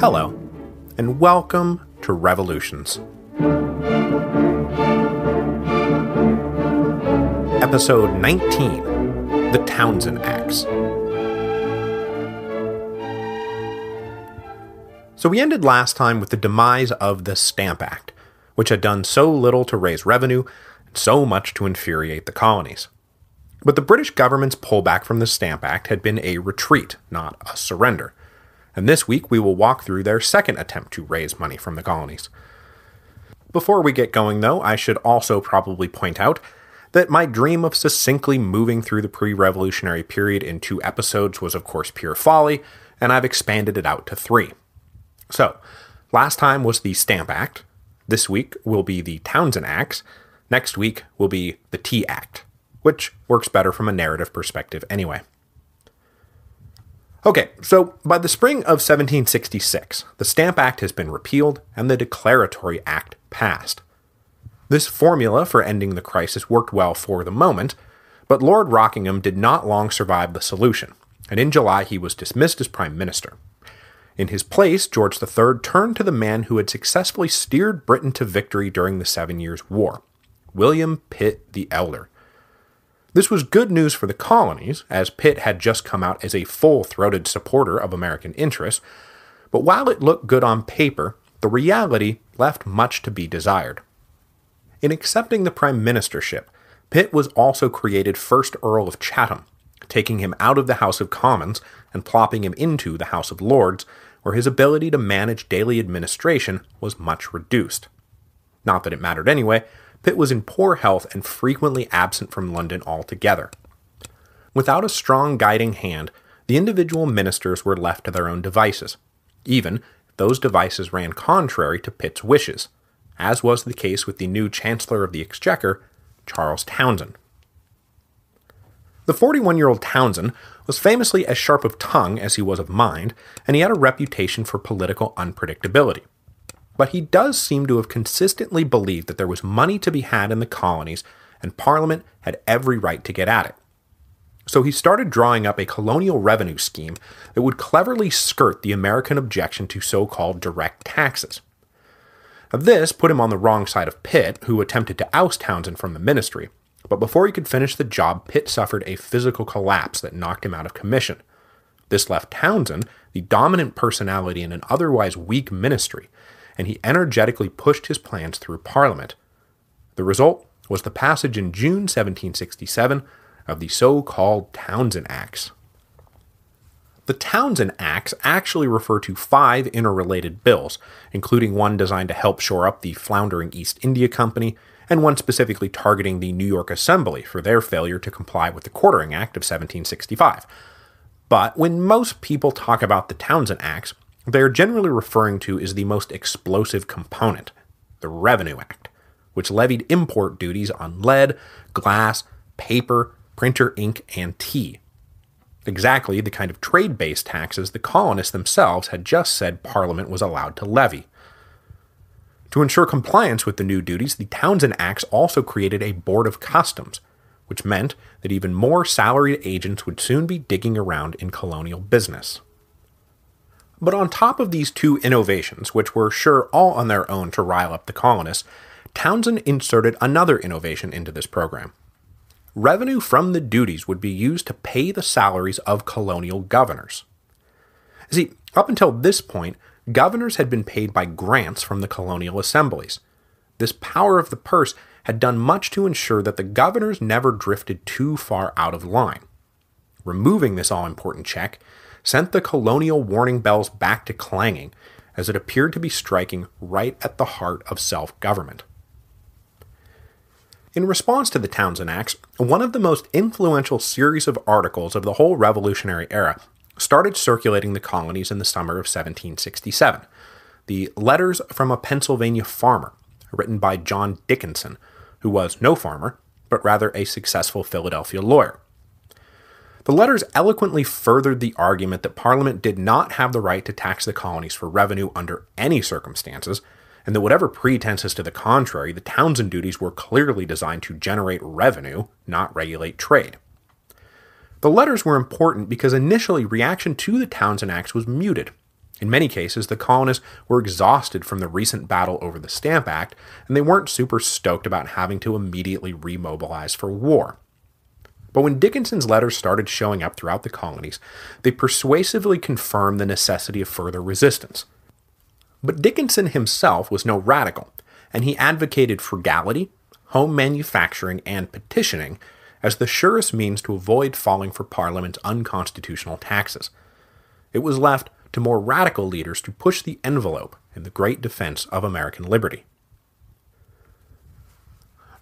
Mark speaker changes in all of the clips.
Speaker 1: Hello, and welcome to Revolutions. Episode 19 The Townshend Acts. So we ended last time with the demise of the Stamp Act, which had done so little to raise revenue and so much to infuriate the colonies. But the British government's pullback from the Stamp Act had been a retreat, not a surrender. And this week we will walk through their second attempt to raise money from the colonies. Before we get going, though, I should also probably point out that my dream of succinctly moving through the pre revolutionary period in two episodes was, of course, pure folly, and I've expanded it out to three. So, last time was the Stamp Act. This week will be the Townshend Acts. Next week will be the Tea Act, which works better from a narrative perspective anyway. Okay, so by the spring of 1766, the Stamp Act has been repealed and the Declaratory Act passed. This formula for ending the crisis worked well for the moment, but Lord Rockingham did not long survive the solution, and in July he was dismissed as Prime Minister. In his place, George III turned to the man who had successfully steered Britain to victory during the Seven Years' War, William Pitt the Elder. This was good news for the colonies, as Pitt had just come out as a full throated supporter of American interests, but while it looked good on paper, the reality left much to be desired. In accepting the prime ministership, Pitt was also created First Earl of Chatham, taking him out of the House of Commons and plopping him into the House of Lords, where his ability to manage daily administration was much reduced. Not that it mattered anyway, Pitt was in poor health and frequently absent from London altogether. Without a strong guiding hand, the individual ministers were left to their own devices, even those devices ran contrary to Pitt's wishes, as was the case with the new Chancellor of the Exchequer, Charles Townshend. The 41 year old Townshend was famously as sharp of tongue as he was of mind, and he had a reputation for political unpredictability. But he does seem to have consistently believed that there was money to be had in the colonies, and Parliament had every right to get at it. So he started drawing up a colonial revenue scheme that would cleverly skirt the American objection to so called direct taxes. Now, this put him on the wrong side of Pitt, who attempted to oust Townshend from the ministry, but before he could finish the job, Pitt suffered a physical collapse that knocked him out of commission. This left Townshend, the dominant personality in an otherwise weak ministry, and he energetically pushed his plans through Parliament. The result was the passage in June 1767 of the so called Townshend Acts. The Townshend Acts actually refer to five interrelated bills, including one designed to help shore up the floundering East India Company, and one specifically targeting the New York Assembly for their failure to comply with the Quartering Act of 1765. But when most people talk about the Townshend Acts, they are generally referring to is the most explosive component, the Revenue Act, which levied import duties on lead, glass, paper, printer ink, and tea. Exactly the kind of trade based taxes the colonists themselves had just said Parliament was allowed to levy. To ensure compliance with the new duties, the Townshend Acts also created a Board of Customs, which meant that even more salaried agents would soon be digging around in colonial business. But on top of these two innovations, which were sure all on their own to rile up the colonists, Townshend inserted another innovation into this program. Revenue from the duties would be used to pay the salaries of colonial governors. See, up until this point, governors had been paid by grants from the colonial assemblies. This power of the purse had done much to ensure that the governors never drifted too far out of line. Removing this all important check sent the colonial warning bells back to clanging, as it appeared to be striking right at the heart of self government. In response to the Townshend Acts, one of the most influential series of articles of the whole Revolutionary era started circulating the colonies in the summer of 1767 the Letters from a Pennsylvania Farmer, written by John Dickinson, who was no farmer, but rather a successful Philadelphia lawyer. The letters eloquently furthered the argument that Parliament did not have the right to tax the colonies for revenue under any circumstances, and that whatever pretenses to the contrary, the Townshend duties were clearly designed to generate revenue, not regulate trade. The letters were important because initially reaction to the Townshend Acts was muted. In many cases, the colonists were exhausted from the recent battle over the Stamp Act, and they weren't super stoked about having to immediately remobilize for war. But when Dickinson's letters started showing up throughout the colonies, they persuasively confirmed the necessity of further resistance. But Dickinson himself was no radical, and he advocated frugality, home manufacturing, and petitioning as the surest means to avoid falling for Parliament's unconstitutional taxes. It was left to more radical leaders to push the envelope in the great defense of American liberty.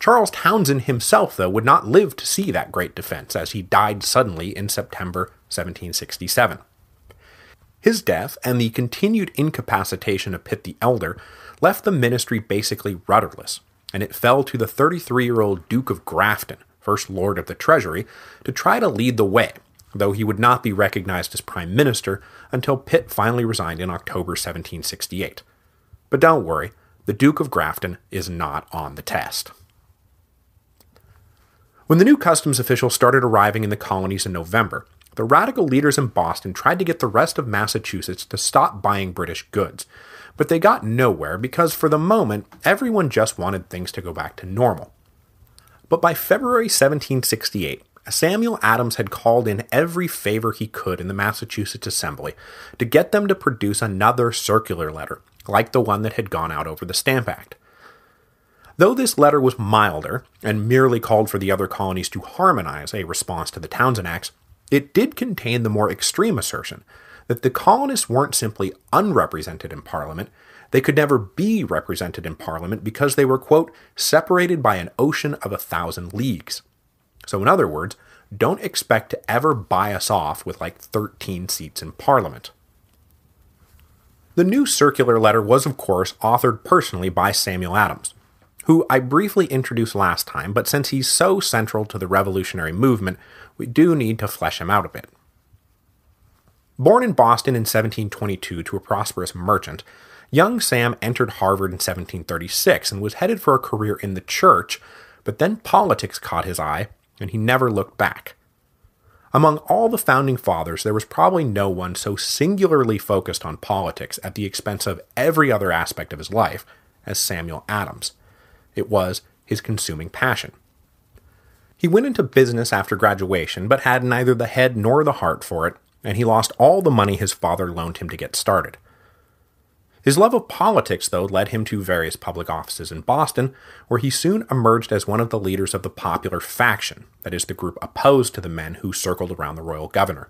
Speaker 1: Charles Townshend himself, though, would not live to see that great defense, as he died suddenly in September 1767. His death and the continued incapacitation of Pitt the Elder left the ministry basically rudderless, and it fell to the 33 year old Duke of Grafton, First Lord of the Treasury, to try to lead the way, though he would not be recognized as Prime Minister until Pitt finally resigned in October 1768. But don't worry, the Duke of Grafton is not on the test. When the new customs officials started arriving in the colonies in November, the radical leaders in Boston tried to get the rest of Massachusetts to stop buying British goods, but they got nowhere because for the moment everyone just wanted things to go back to normal. But by February 1768, Samuel Adams had called in every favor he could in the Massachusetts Assembly to get them to produce another circular letter, like the one that had gone out over the Stamp Act. Though this letter was milder and merely called for the other colonies to harmonize a response to the Townshend Acts, it did contain the more extreme assertion that the colonists weren't simply unrepresented in Parliament, they could never be represented in Parliament because they were, quote, separated by an ocean of a thousand leagues. So, in other words, don't expect to ever buy us off with like 13 seats in Parliament. The new circular letter was, of course, authored personally by Samuel Adams, who I briefly introduced last time, but since he's so central to the revolutionary movement, we do need to flesh him out a bit. Born in Boston in 1722 to a prosperous merchant, Young Sam entered Harvard in 1736 and was headed for a career in the church, but then politics caught his eye, and he never looked back. Among all the founding fathers, there was probably no one so singularly focused on politics at the expense of every other aspect of his life as Samuel Adams. It was his consuming passion. He went into business after graduation, but had neither the head nor the heart for it, and he lost all the money his father loaned him to get started. His love of politics, though, led him to various public offices in Boston, where he soon emerged as one of the leaders of the popular faction, that is, the group opposed to the men who circled around the royal governor.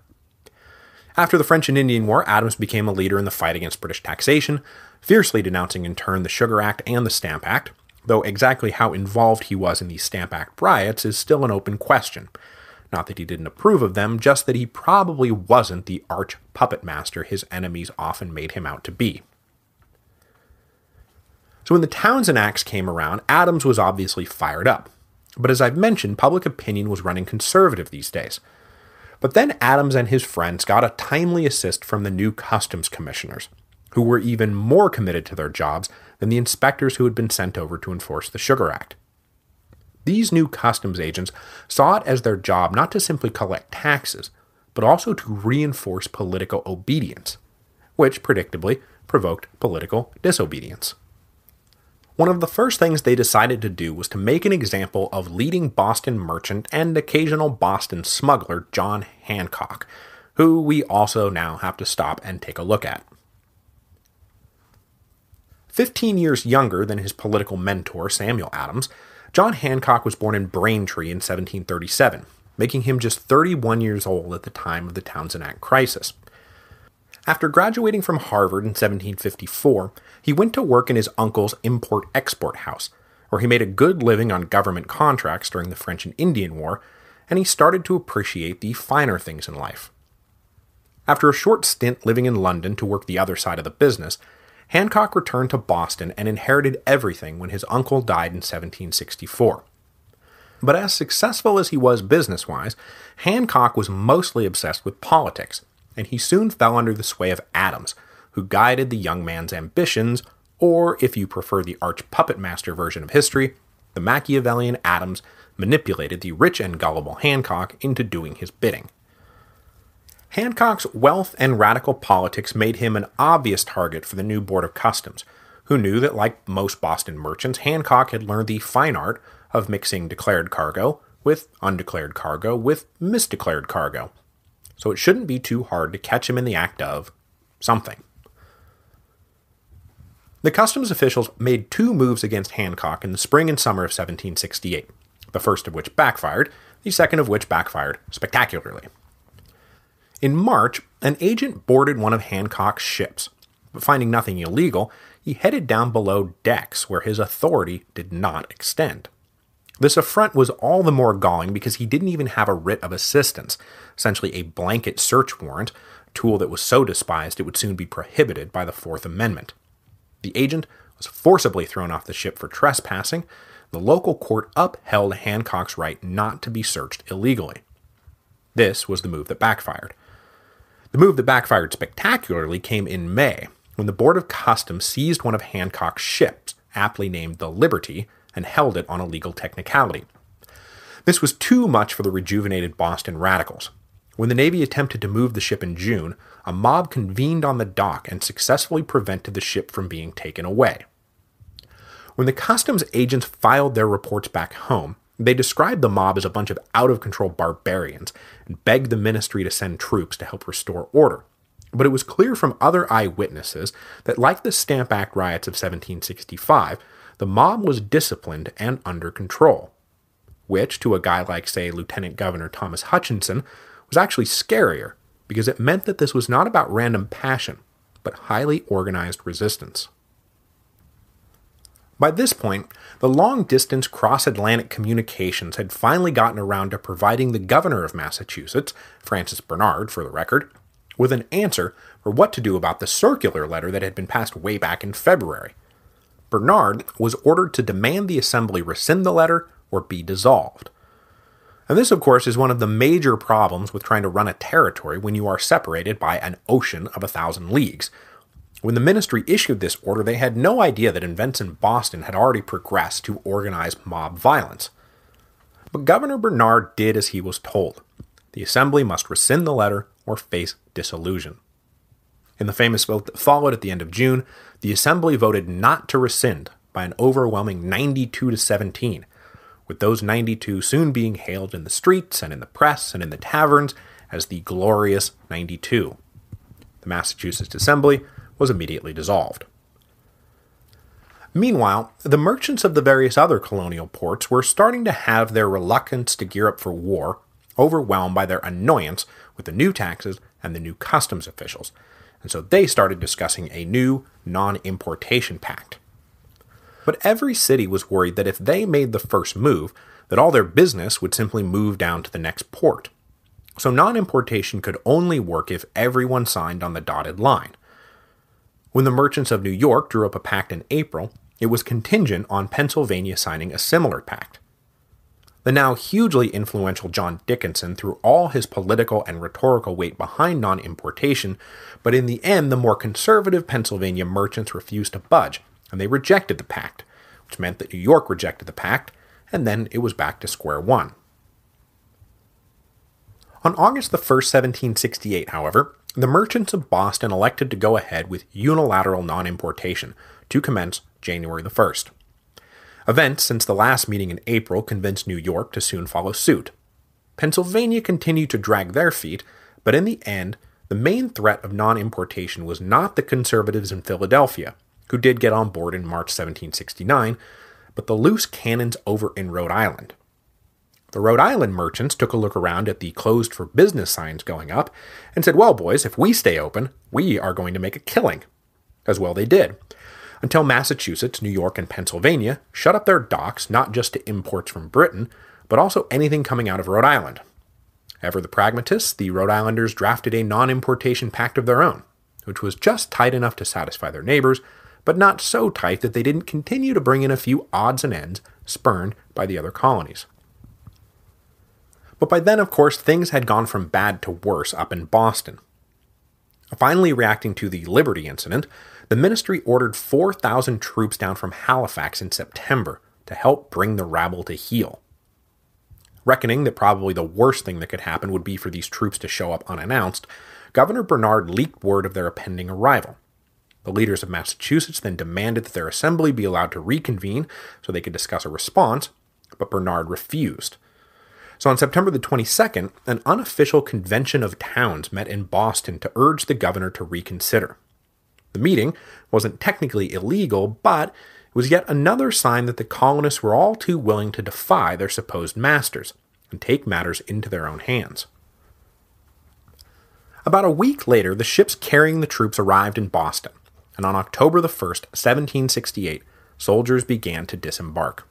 Speaker 1: After the French and Indian War, Adams became a leader in the fight against British taxation, fiercely denouncing in turn the Sugar Act and the Stamp Act, though exactly how involved he was in these Stamp Act riots is still an open question. Not that he didn't approve of them, just that he probably wasn't the arch puppet master his enemies often made him out to be. So when the Townshend Acts came around, Adams was obviously fired up. But as I've mentioned, public opinion was running conservative these days. But then Adams and his friends got a timely assist from the new customs commissioners, who were even more committed to their jobs than the inspectors who had been sent over to enforce the Sugar Act. These new customs agents saw it as their job not to simply collect taxes, but also to reinforce political obedience, which predictably provoked political disobedience. One of the first things they decided to do was to make an example of leading Boston merchant and occasional Boston smuggler John Hancock, who we also now have to stop and take a look at. Fifteen years younger than his political mentor, Samuel Adams, John Hancock was born in Braintree in 1737, making him just 31 years old at the time of the Townshend Act crisis. After graduating from Harvard in 1754, he went to work in his uncle's import export house, where he made a good living on government contracts during the French and Indian War, and he started to appreciate the finer things in life. After a short stint living in London to work the other side of the business, Hancock returned to Boston and inherited everything when his uncle died in 1764. But as successful as he was business wise, Hancock was mostly obsessed with politics and he soon fell under the sway of Adams, who guided the young man's ambitions, or if you prefer the arch puppet master version of history, the Machiavellian Adams manipulated the rich and gullible Hancock into doing his bidding. Hancock's wealth and radical politics made him an obvious target for the new Board of Customs, who knew that, like most Boston merchants, Hancock had learned the fine art of mixing declared cargo with undeclared cargo with misdeclared cargo. So it shouldn't be too hard to catch him in the act of something. The customs officials made two moves against Hancock in the spring and summer of 1768, the first of which backfired, the second of which backfired spectacularly. In March, an agent boarded one of Hancock's ships, but finding nothing illegal, he headed down below decks where his authority did not extend. This affront was all the more galling because he didn't even have a writ of assistance, essentially a blanket search warrant, tool that was so despised it would soon be prohibited by the Fourth Amendment. The agent was forcibly thrown off the ship for trespassing. The local court upheld Hancock's right not to be searched illegally. This was the move that backfired. The move that backfired spectacularly came in May, when the Board of Customs seized one of Hancock's ships, aptly named the Liberty, and held it on a legal technicality. This was too much for the rejuvenated Boston radicals. When the Navy attempted to move the ship in June, a mob convened on the dock and successfully prevented the ship from being taken away. When the customs agents filed their reports back home, they described the mob as a bunch of out of control barbarians and begged the ministry to send troops to help restore order. But it was clear from other eyewitnesses that, like the Stamp Act riots of 1765, the mob was disciplined and under control, which, to a guy like, say, Lieutenant Governor Thomas Hutchinson, was actually scarier because it meant that this was not about random passion, but highly organized resistance. By this point, the long distance cross Atlantic communications had finally gotten around to providing the governor of Massachusetts, Francis Bernard for the record, with an answer for what to do about the circular letter that had been passed way back in February. Bernard was ordered to demand the assembly rescind the letter or be dissolved. And this, of course, is one of the major problems with trying to run a territory when you are separated by an ocean of a thousand leagues. When the ministry issued this order, they had no idea that events in Boston had already progressed to organized mob violence. But Governor Bernard did as he was told. The assembly must rescind the letter or face dissolution. In the famous vote that followed at the end of June, the assembly voted not to rescind by an overwhelming 92 to 17, with those 92 soon being hailed in the streets and in the press and in the taverns as the Glorious 92. The Massachusetts Assembly was immediately dissolved. Meanwhile, the merchants of the various other colonial ports were starting to have their reluctance to gear up for war overwhelmed by their annoyance with the new taxes and the new customs officials, and so they started discussing a new non importation pact. But every city was worried that if they made the first move, that all their business would simply move down to the next port. So non importation could only work if everyone signed on the dotted line. When the merchants of New York drew up a pact in April, it was contingent on Pennsylvania signing a similar pact. The now hugely influential John Dickinson threw all his political and rhetorical weight behind non importation, but in the end, the more conservative Pennsylvania merchants refused to budge, and they rejected the pact, which meant that New York rejected the pact, and then it was back to square one. On August the 1st, 1768, however, the merchants of Boston elected to go ahead with unilateral non importation to commence January the 1st. Events since the last meeting in April convinced New York to soon follow suit. Pennsylvania continued to drag their feet, but in the end, the main threat of non importation was not the conservatives in Philadelphia, who did get on board in March 1769, but the loose cannons over in Rhode Island. The Rhode Island merchants took a look around at the closed for business signs going up and said, Well, boys, if we stay open, we are going to make a killing. As well they did until Massachusetts, New York, and Pennsylvania shut up their docks not just to imports from Britain, but also anything coming out of Rhode Island. Ever the pragmatists, the Rhode Islanders drafted a non importation pact of their own, which was just tight enough to satisfy their neighbors, but not so tight that they didn't continue to bring in a few odds and ends spurned by the other colonies. But by then, of course, things had gone from bad to worse up in Boston. Finally, reacting to the Liberty incident, the ministry ordered 4,000 troops down from Halifax in September to help bring the rabble to heel. Reckoning that probably the worst thing that could happen would be for these troops to show up unannounced, Governor Bernard leaked word of their impending arrival. The leaders of Massachusetts then demanded that their assembly be allowed to reconvene so they could discuss a response, but Bernard refused. So on September the 22nd, an unofficial convention of towns met in Boston to urge the governor to reconsider. The meeting wasn't technically illegal, but it was yet another sign that the colonists were all too willing to defy their supposed masters and take matters into their own hands. About a week later, the ships carrying the troops arrived in Boston, and on October the 1st, 1768, soldiers began to disembark.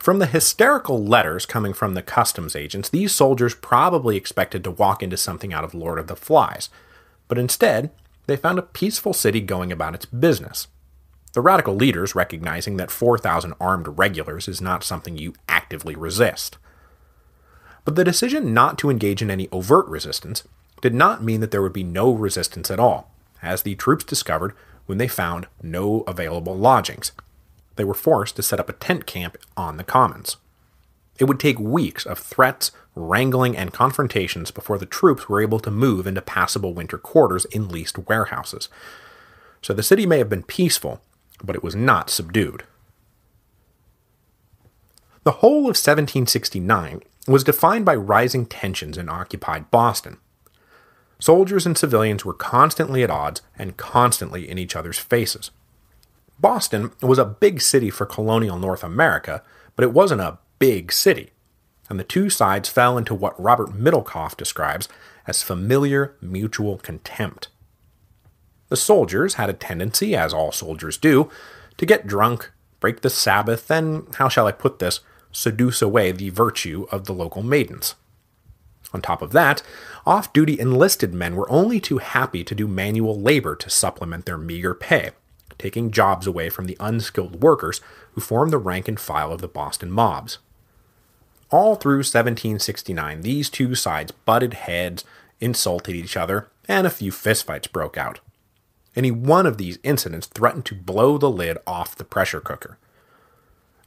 Speaker 1: From the hysterical letters coming from the customs agents, these soldiers probably expected to walk into something out of Lord of the Flies, but instead, they found a peaceful city going about its business. The radical leaders recognizing that 4,000 armed regulars is not something you actively resist. But the decision not to engage in any overt resistance did not mean that there would be no resistance at all, as the troops discovered when they found no available lodgings, they were forced to set up a tent camp on the commons. It would take weeks of threats, wrangling, and confrontations before the troops were able to move into passable winter quarters in leased warehouses. So the city may have been peaceful, but it was not subdued. The whole of 1769 was defined by rising tensions in occupied Boston. Soldiers and civilians were constantly at odds and constantly in each other's faces. Boston was a big city for colonial North America, but it wasn't a big city, and the two sides fell into what Robert Middlekauff describes as familiar mutual contempt. The soldiers had a tendency, as all soldiers do, to get drunk, break the Sabbath, and, how shall I put this, seduce away the virtue of the local maidens. On top of that, off duty enlisted men were only too happy to do manual labor to supplement their meager pay taking jobs away from the unskilled workers who formed the rank and file of the Boston mobs. All through 1769, these two sides butted heads, insulted each other, and a few fistfights broke out. Any one of these incidents threatened to blow the lid off the pressure cooker.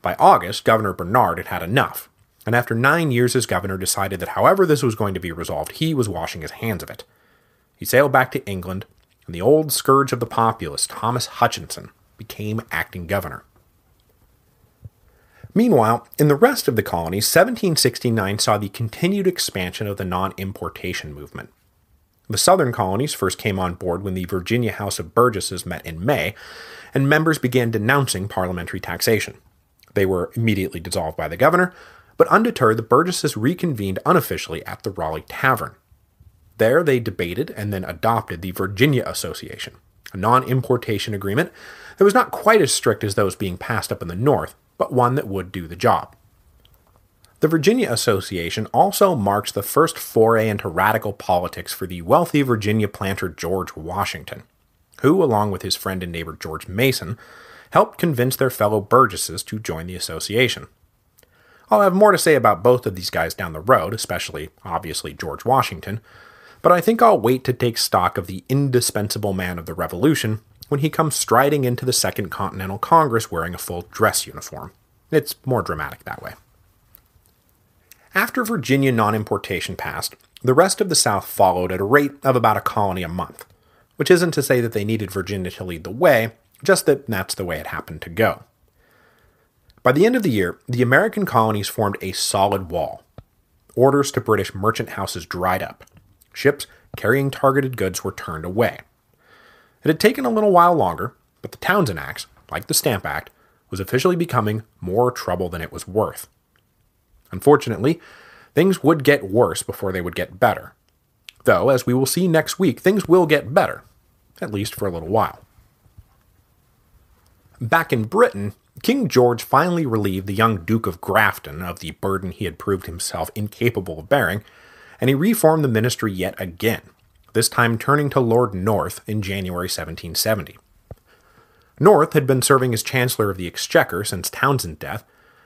Speaker 1: By August, Governor Bernard had had enough, and after nine years as governor, decided that however this was going to be resolved, he was washing his hands of it. He sailed back to England and the old scourge of the populace, Thomas Hutchinson, became acting governor. Meanwhile, in the rest of the colonies, 1769 saw the continued expansion of the non importation movement. The southern colonies first came on board when the Virginia House of Burgesses met in May, and members began denouncing parliamentary taxation. They were immediately dissolved by the governor, but undeterred, the Burgesses reconvened unofficially at the Raleigh Tavern. There, they debated and then adopted the Virginia Association, a non importation agreement that was not quite as strict as those being passed up in the North, but one that would do the job. The Virginia Association also marks the first foray into radical politics for the wealthy Virginia planter George Washington, who, along with his friend and neighbor George Mason, helped convince their fellow Burgesses to join the association. I'll have more to say about both of these guys down the road, especially, obviously, George Washington, but I think I'll wait to take stock of the indispensable man of the Revolution when he comes striding into the Second Continental Congress wearing a full dress uniform. It's more dramatic that way. After Virginia non importation passed, the rest of the South followed at a rate of about a colony a month, which isn't to say that they needed Virginia to lead the way, just that that's the way it happened to go. By the end of the year, the American colonies formed a solid wall. Orders to British merchant houses dried up, Ships carrying targeted goods were turned away. It had taken a little while longer, but the Townshend Acts, like the Stamp Act, was officially becoming more trouble than it was worth. Unfortunately, things would get worse before they would get better. Though, as we will see next week, things will get better, at least for a little while. Back in Britain, King George finally relieved the young Duke of Grafton of the burden he had proved himself incapable of bearing and he reformed the ministry yet again, this time turning to Lord North in January 1770. North had been serving as Chancellor of the Exchequer since Townshend's death,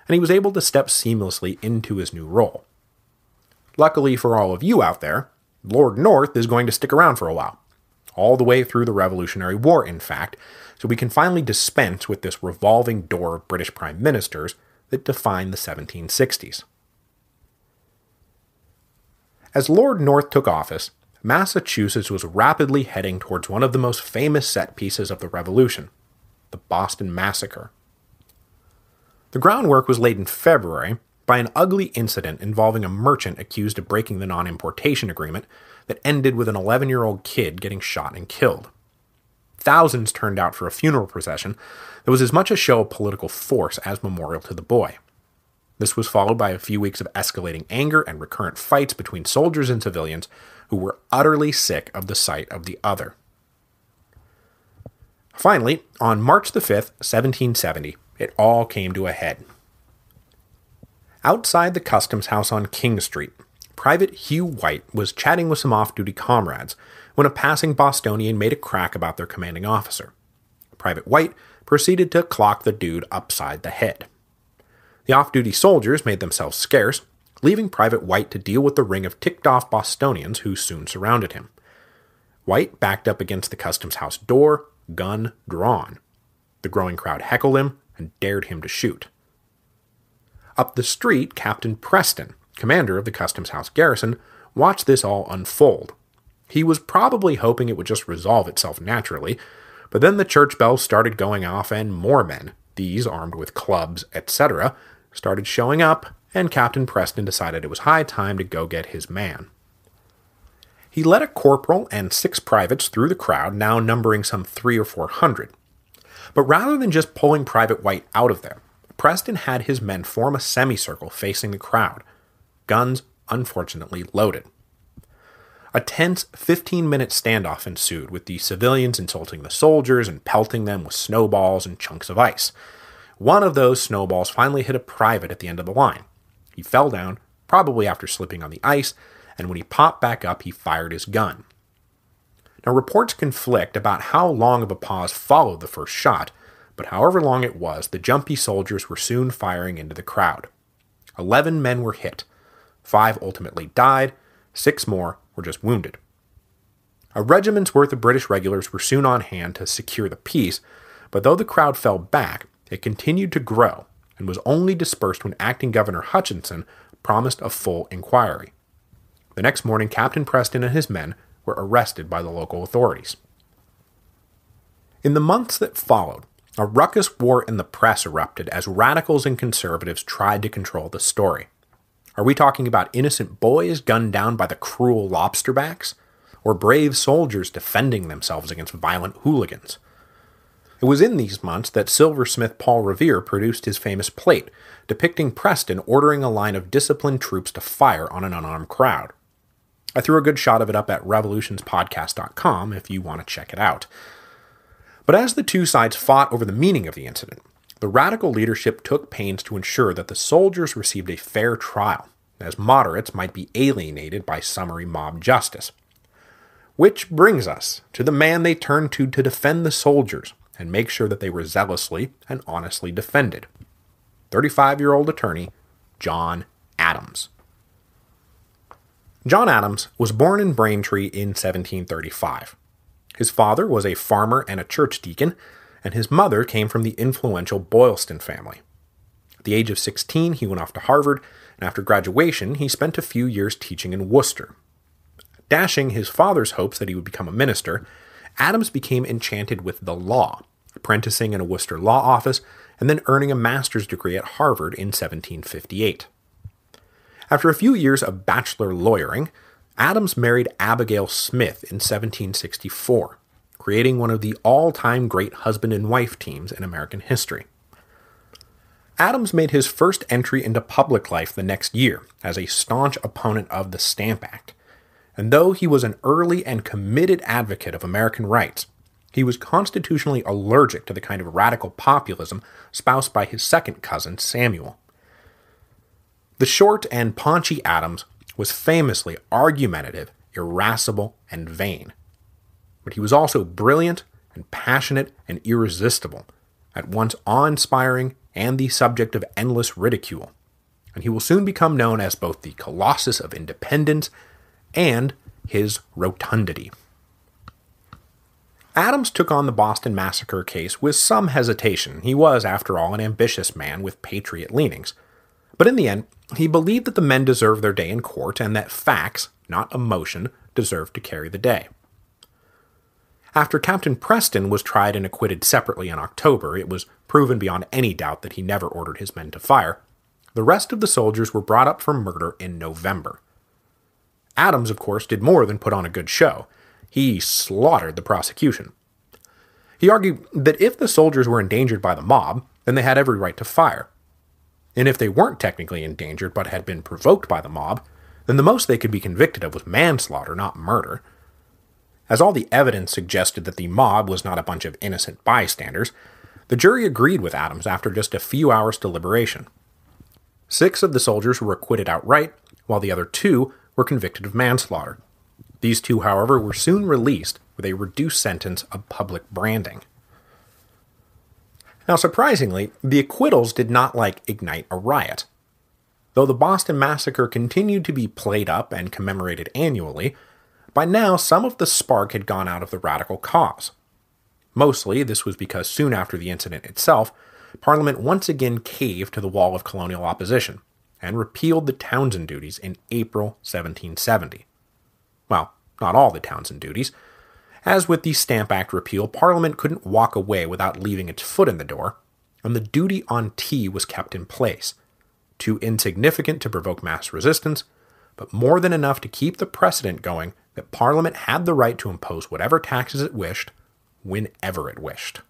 Speaker 1: and he was able to step seamlessly into his new role. Luckily for all of you out there, Lord North is going to stick around for a while. All the way through the Revolutionary War, in fact, so we can finally dispense with this revolving door of British prime ministers that defined the 1760s. As Lord North took office, Massachusetts was rapidly heading towards one of the most famous set pieces of the Revolution the Boston Massacre. The groundwork was laid in February by an ugly incident involving a merchant accused of breaking the non importation agreement that ended with an 11 year old kid getting shot and killed. Thousands turned out for a funeral procession that was as much a show of political force as memorial to the boy. This was followed by a few weeks of escalating anger and recurrent fights between soldiers and civilians who were utterly sick of the sight of the other. Finally, on March the 5th, 1770, it all came to a head. Outside the customs house on King Street, Private Hugh White was chatting with some off duty comrades when a passing Bostonian made a crack about their commanding officer. Private White proceeded to clock the dude upside the head. The off duty soldiers made themselves scarce, leaving Private White to deal with the ring of ticked off Bostonians who soon surrounded him. White backed up against the customs house door, gun drawn. The growing crowd heckled him and dared him to shoot. Up the street, Captain Preston, commander of the customs house garrison, watched this all unfold. He was probably hoping it would just resolve itself naturally, but then the church bells started going off and more men, these armed with clubs, etc., started showing up, and Captain Preston decided it was high time to go get his man. He led a corporal and six privates through the crowd, now numbering some three or four hundred. But rather than just pulling Private White out of there, Preston had his men form a semicircle facing the crowd, guns unfortunately loaded. A tense 15 minute standoff ensued, with the civilians insulting the soldiers and pelting them with snowballs and chunks of ice. One of those snowballs finally hit a private at the end of the line. He fell down, probably after slipping on the ice, and when he popped back up, he fired his gun. Now, reports conflict about how long of a pause followed the first shot, but however long it was, the jumpy soldiers were soon firing into the crowd. Eleven men were hit. Five ultimately died, six more were just wounded. A regiment's worth of British regulars were soon on hand to secure the peace, but though the crowd fell back, it continued to grow and was only dispersed when acting Governor Hutchinson promised a full inquiry. The next morning, Captain Preston and his men were arrested by the local authorities. In the months that followed, a ruckus war in the press erupted as radicals and conservatives tried to control the story. Are we talking about innocent boys gunned down by the cruel lobsterbacks? Or brave soldiers defending themselves against violent hooligans? It was in these months that silversmith Paul Revere produced his famous plate, depicting Preston ordering a line of disciplined troops to fire on an unarmed crowd. I threw a good shot of it up at revolutionspodcast.com if you want to check it out. But as the two sides fought over the meaning of the incident, the radical leadership took pains to ensure that the soldiers received a fair trial, as moderates might be alienated by summary mob justice. Which brings us to the man they turned to to defend the soldiers and make sure that they were zealously and honestly defended 35 year old attorney John Adams. John Adams was born in Braintree in 1735. His father was a farmer and a church deacon, and his mother came from the influential Boylston family. At the age of 16, he went off to Harvard, and after graduation, he spent a few years teaching in Worcester. Dashing his father's hopes that he would become a minister, Adams became enchanted with the law, apprenticing in a Worcester law office and then earning a master's degree at Harvard in 1758. After a few years of bachelor lawyering, Adams married Abigail Smith in 1764, creating one of the all time great husband and wife teams in American history. Adams made his first entry into public life the next year as a staunch opponent of the Stamp Act. And though he was an early and committed advocate of American rights, he was constitutionally allergic to the kind of radical populism spoused by his second cousin, Samuel. The short and paunchy Adams was famously argumentative, irascible, and vain. But he was also brilliant and passionate and irresistible, at once awe inspiring and the subject of endless ridicule. And he will soon become known as both the Colossus of Independence and his rotundity. Adams took on the Boston Massacre case with some hesitation. He was, after all, an ambitious man with patriot leanings. But in the end, he believed that the men deserved their day in court and that facts, not emotion, deserved to carry the day. After Captain Preston was tried and acquitted separately in October, it was proven beyond any doubt that he never ordered his men to fire. The rest of the soldiers were brought up for murder in November. Adams, of course, did more than put on a good show. He slaughtered the prosecution. He argued that if the soldiers were endangered by the mob, then they had every right to fire. And if they weren't technically endangered but had been provoked by the mob, then the most they could be convicted of was manslaughter, not murder. As all the evidence suggested that the mob was not a bunch of innocent bystanders, the jury agreed with Adams after just a few hours' deliberation. Six of the soldiers were acquitted outright, while the other two were convicted of manslaughter. These two, however, were soon released with a reduced sentence of public branding. Now, surprisingly, the acquittals did not like ignite a riot. Though the Boston Massacre continued to be played up and commemorated annually, by now some of the spark had gone out of the radical cause. Mostly, this was because soon after the incident itself, Parliament once again caved to the wall of colonial opposition and repealed the Townshend duties in April 1770. Well, not all the Townshend duties. As with the Stamp Act repeal, Parliament couldn't walk away without leaving its foot in the door, and the duty on tea was kept in place. Too insignificant to provoke mass resistance, but more than enough to keep the precedent going that Parliament had the right to impose whatever taxes it wished, whenever it wished.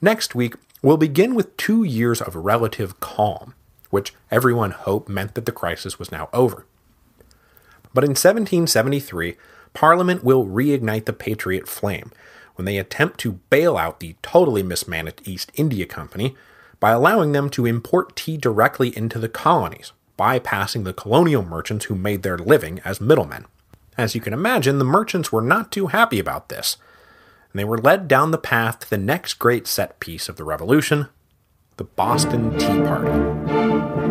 Speaker 1: Next week, we'll begin with two years of relative calm, which everyone hoped meant that the crisis was now over. But in 1773, Parliament will reignite the Patriot flame when they attempt to bail out the totally mismanaged East India Company by allowing them to import tea directly into the colonies, bypassing the colonial merchants who made their living as middlemen. As you can imagine, the merchants were not too happy about this, and they were led down the path to the next great set piece of the revolution the Boston Tea Party.